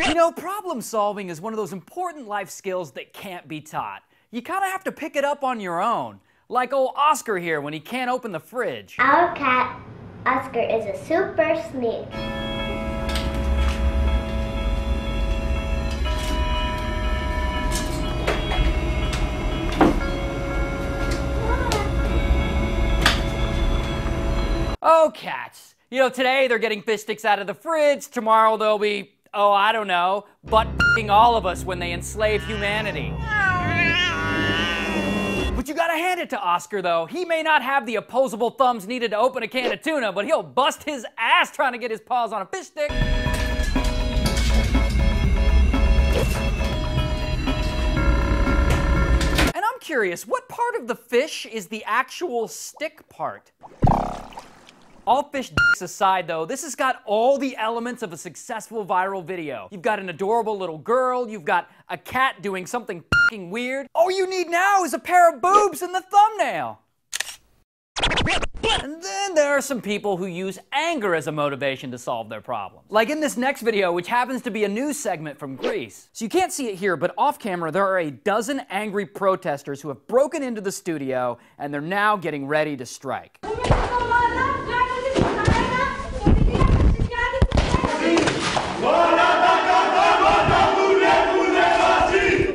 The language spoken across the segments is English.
You know, problem solving is one of those important life skills that can't be taught. You kind of have to pick it up on your own. Like old Oscar here when he can't open the fridge. Our cat, Oscar, is a super sneak. Oh, cats. You know, today they're getting fish sticks out of the fridge. Tomorrow they'll be, oh, I don't know, butt all of us when they enslave humanity. But you gotta hand it to Oscar, though. He may not have the opposable thumbs needed to open a can of tuna, but he'll bust his ass trying to get his paws on a fish stick. And I'm curious, what part of the fish is the actual stick part? All fish dicks aside, though, this has got all the elements of a successful viral video. You've got an adorable little girl, you've got a cat doing something fucking weird. All you need now is a pair of boobs in the thumbnail. And then there are some people who use anger as a motivation to solve their problems. Like in this next video, which happens to be a news segment from Greece. So you can't see it here, but off camera, there are a dozen angry protesters who have broken into the studio and they're now getting ready to strike.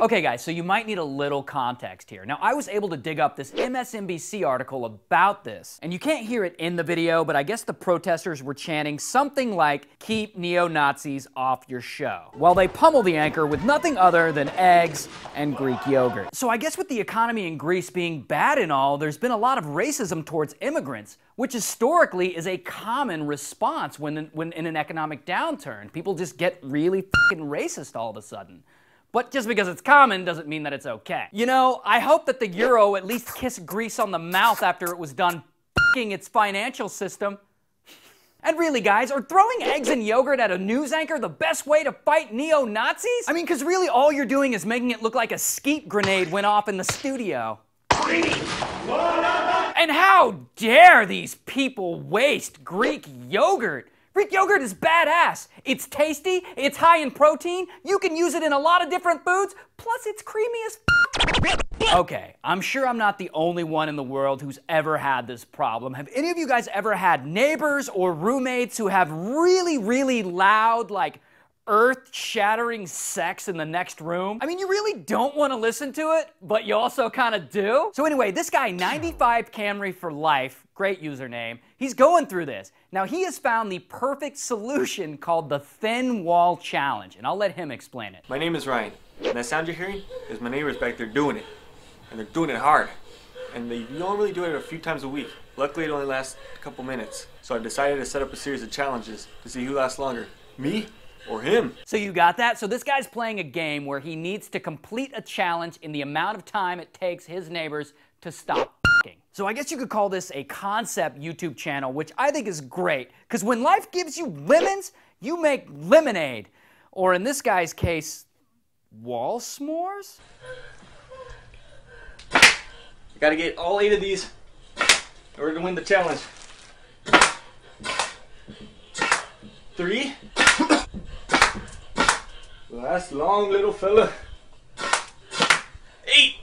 Okay, guys, so you might need a little context here. Now, I was able to dig up this MSNBC article about this, and you can't hear it in the video, but I guess the protesters were chanting something like, keep neo-Nazis off your show, while they pummel the anchor with nothing other than eggs and Greek yogurt. So I guess with the economy in Greece being bad and all, there's been a lot of racism towards immigrants, which historically is a common response when, when in an economic downturn. People just get really fucking racist all of a sudden. But just because it's common doesn't mean that it's okay. You know, I hope that the euro at least kissed Greece on the mouth after it was done f***ing its financial system. And really, guys, are throwing eggs and yogurt at a news anchor the best way to fight neo Nazis? I mean, because really all you're doing is making it look like a skeet grenade went off in the studio. And how dare these people waste Greek yogurt? Greek yogurt is badass. It's tasty, it's high in protein, you can use it in a lot of different foods, plus it's creamy as Okay, I'm sure I'm not the only one in the world who's ever had this problem. Have any of you guys ever had neighbors or roommates who have really, really loud, like, earth shattering sex in the next room. I mean, you really don't want to listen to it, but you also kind of do. So, anyway, this guy, 95 Camry for life, great username, he's going through this. Now, he has found the perfect solution called the Thin Wall Challenge, and I'll let him explain it. My name is Ryan, and that sound you're hearing is my neighbors back there doing it. And they're doing it hard. And they don't do it a few times a week. Luckily, it only lasts a couple minutes. So I've decided to set up a series of challenges to see who lasts longer, me or him. So you got that? So this guy's playing a game where he needs to complete a challenge in the amount of time it takes his neighbors to stop. So I guess you could call this a concept YouTube channel, which I think is great, because when life gives you lemons, you make lemonade. Or in this guy's case, wall s'mores? You gotta get all eight of these in order to win the challenge. Three. Last long little fella. Eight.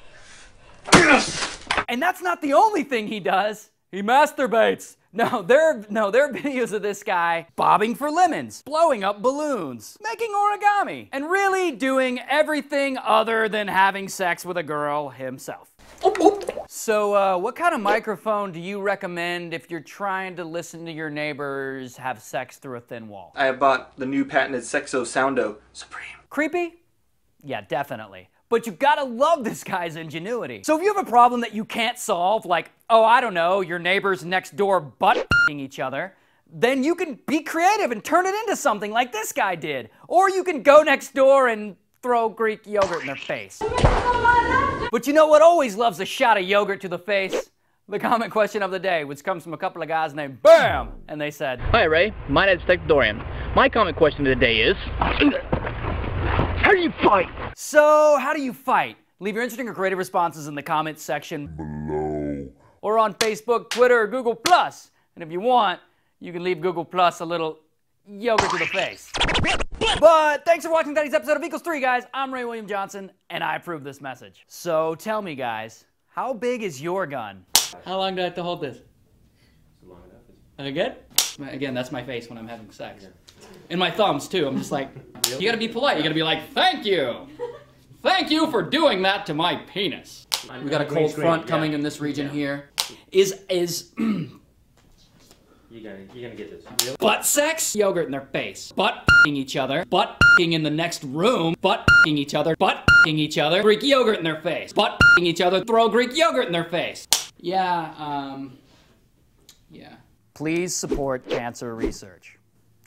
Yes! And that's not the only thing he does. He masturbates. No, there, no, there are videos of this guy bobbing for lemons, blowing up balloons, making origami, and really doing everything other than having sex with a girl himself. Oh, oh. So, uh, what kind of microphone do you recommend if you're trying to listen to your neighbors have sex through a thin wall? I have bought the new patented Sexo Soundo Supreme. Creepy? Yeah, definitely. But you gotta love this guy's ingenuity. So if you have a problem that you can't solve, like, oh, I don't know, your neighbors next door butt each other, then you can be creative and turn it into something like this guy did. Or you can go next door and throw Greek yogurt in their face. But you know what always loves a shot of yogurt to the face? The comment question of the day, which comes from a couple of guys named BAM! And they said, Hi Ray, my name's Tech Dorian. My comment question of the day is How do you fight? So, how do you fight? Leave your interesting or creative responses in the comments section below. Or on Facebook, Twitter, or Google Plus. And if you want, you can leave Google Plus a little yogurt to the face. But thanks for watching today's episode of Equals 3, guys. I'm Ray William Johnson, and I approve this message. So tell me, guys, how big is your gun? How long do I have to hold this? Long enough. Are they good? Again, that's my face when I'm having sex. And my thumbs, too. I'm just like, you gotta be polite. You gotta be like, thank you. Thank you for doing that to my penis. We got a cold front coming in this region here. Is is You gotta, you're gonna get this. Real? butt sex? Yogurt in their face. Butt each other. Butt in the next room. Butt each other. Butt each other. Greek yogurt in their face. Butt each other. Throw Greek yogurt in their face. Yeah, um, yeah. Please support cancer research.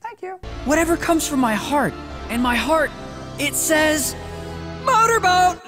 Thank you. Whatever comes from my heart, and my heart, it says motorboat.